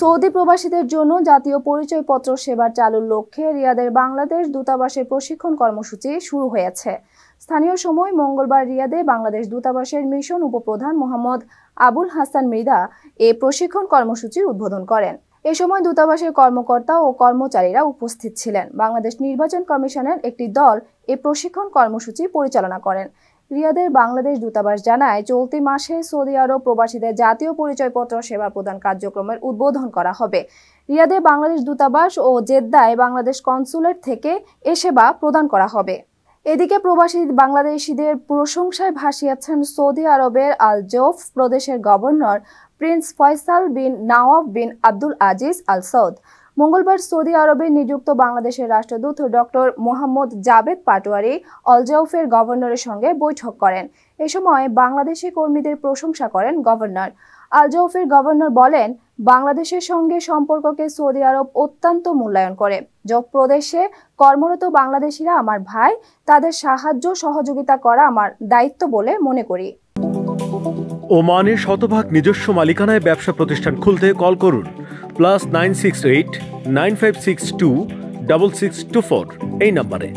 Saudi প্রবাসীদের জন্য জাতীয় পরিচয়পত্র সেবার চালুর লক্ষ্যে রিয়াদের বাংলাদেশ দূতাবাসের প্রশিক্ষণ কর্মসূচি শুরু হয়েছে। স্থানীয় সময় মঙ্গলবার রিয়াদে বাংলাদেশ দূতাবাসের মিশন উপপ্রধান মোহাম্মদ আবুল হাসান মৃদা এ প্রশিক্ষণ কর্মসূচির উদ্বোধন করেন। এ সময় দূতাবাসের কর্মকর্তা ও কর্মচারীরা উপস্থিত ছিলেন। বাংলাদেশ নির্বাচন কমিশনের একটি দল এ প্রশিক্ষণ কর্মসূচি পরিচালনা করেন। রিয়াদের বাংলাদেশ দূতাবাস জানায়, চলতি মাসে সৌদি আরব প্রবাসীদের জাতীয় পরিচয়পত্র সেবা প্রদান কার্যক্রমের উদ্বোধন করা হবে। রিয়াদে বাংলাদেশ দূতাবাস ও জেদ্দায় বাংলাদেশ কনসুলেট থেকে এ সেবা প্রদান করা হবে। এদিকে প্রবাসী বাংলাদেশিদের প্রশংসায় ভাসিয়েছেন সৌদি আরবের আল জোফ প্রদেশের governor prince Faisal bin Nawaf bin Abdul Aziz Al Saud. মঙ্গলবার সৌদি আরবে নিযুক্ত বাংলাদেশের রাষ্ট্রদূত ডক্টর মোহাম্মদ জাবেদ পাটোয়ারি অলজাউফের গভর্নরের সঙ্গে বৈঠক করেন। এ সময় বাংলাদেশি কর্মীদের প্রশংসা করেন গভর্নর। আলজাউফের গভর্নর বলেন, বাংলাদেশের সঙ্গে সম্পর্ককে সৌদি আরব অত্যন্ত মূল্যায়ন করে। জব প্রদেশে কর্মরত বাংলাদেশিরা আমার ভাই, তাদের সাহায্য সহযোগিতা করা আমার দায়িত্ব বলে মনে করি। ওমানে শতভাগ নিজস্ব মালিকানায় ব্যবসা প্রতিষ্ঠান খুলতে কল করুন। Plus nine six eight nine five six two double six two four এই নাম্বারে।